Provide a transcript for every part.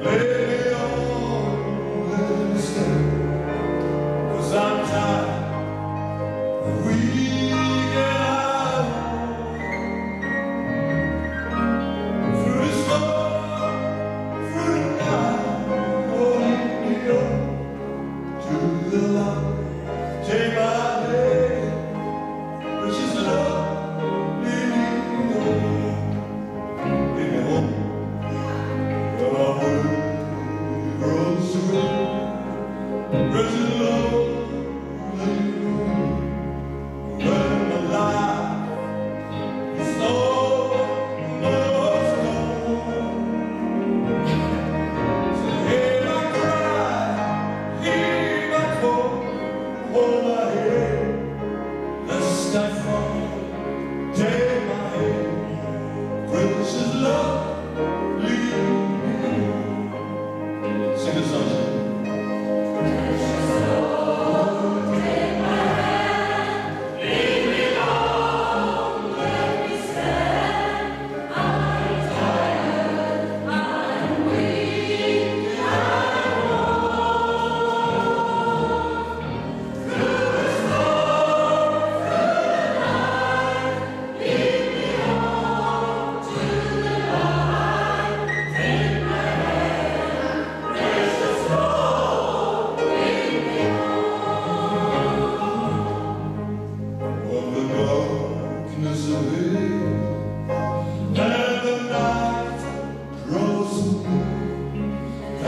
Yeah.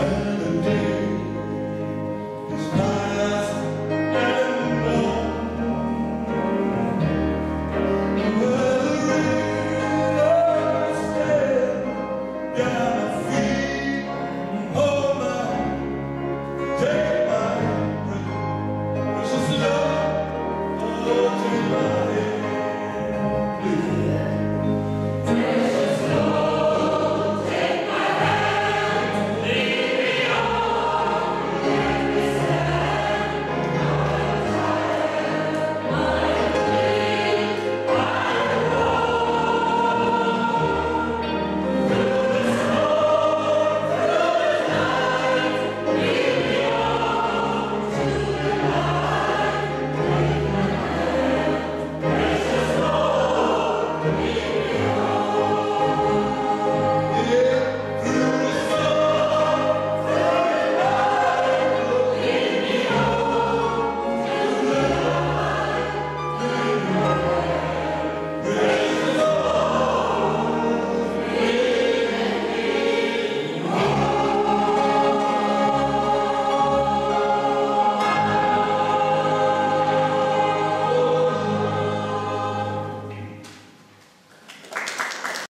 Amen.